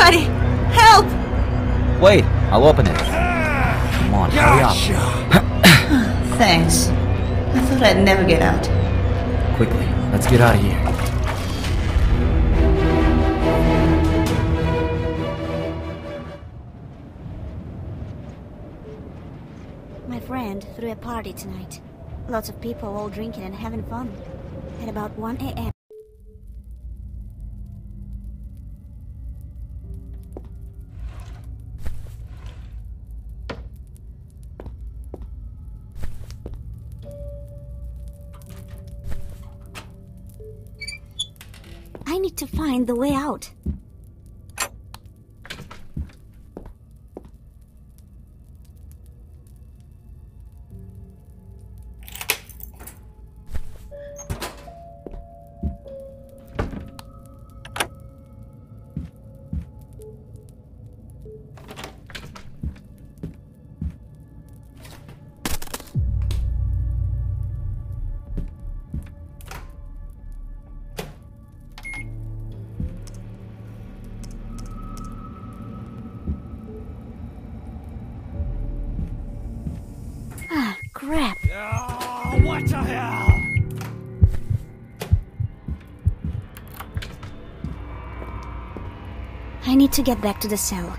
Anybody! Help! Wait, I'll open it. Come on, hurry up. Thanks. I thought I'd never get out. Quickly, let's get out of here. My friend threw a party tonight. Lots of people all drinking and having fun. At about 1 a.m. I need to find the way out. Crap. Oh, what the hell? I need to get back to the cell.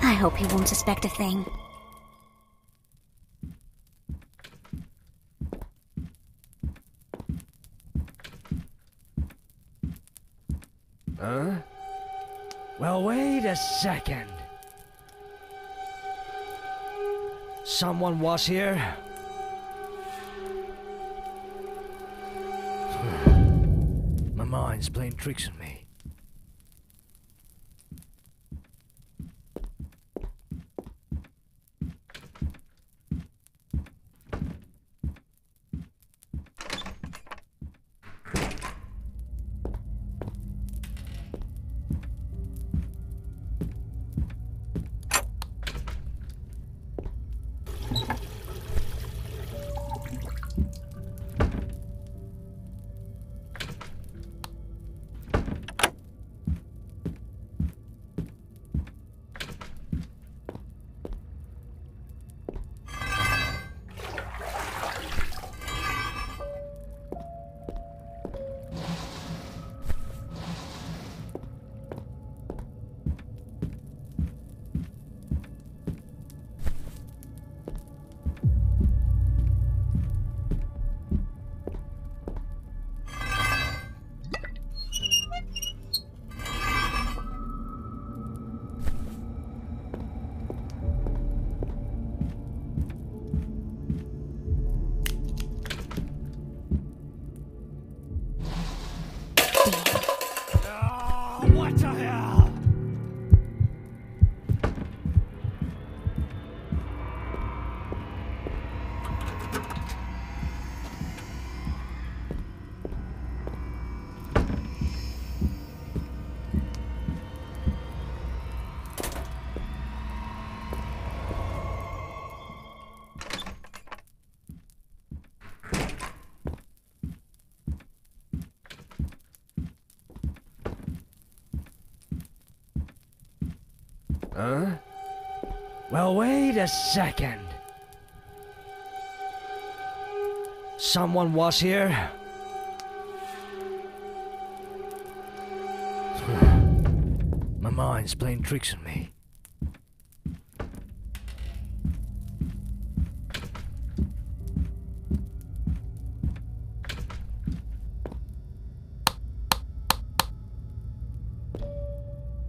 I hope he won't suspect a thing. Huh? Well, wait a second. Someone was here? My mind's playing tricks on me. Well, wait a second. Someone was here? My mind's playing tricks on me.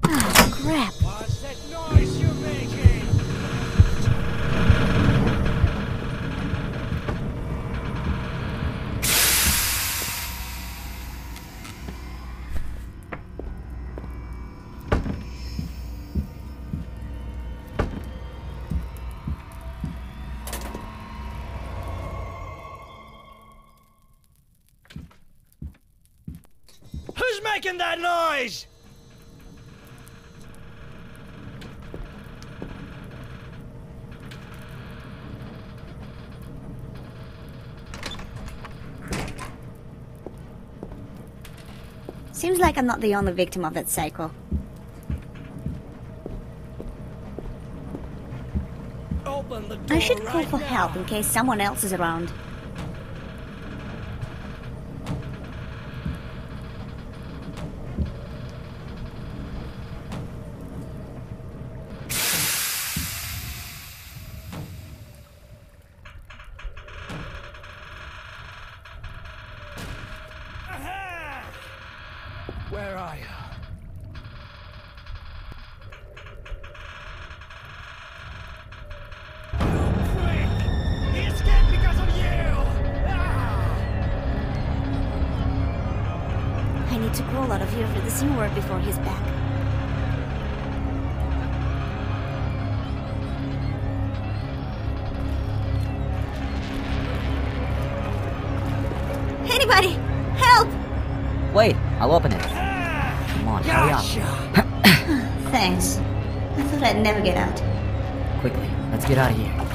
Ah, crap. What's that noise you're making? making that noise? Seems like I'm not the only victim of that cycle. I should call right for now. help in case someone else is around. Where are you? Quick! He escaped because of you! I need to crawl out of here for the word before he's back. Anybody! Help! Wait, I'll open it. Come on, hurry up. Thanks. I thought I'd never get out. Quickly, let's get out of here.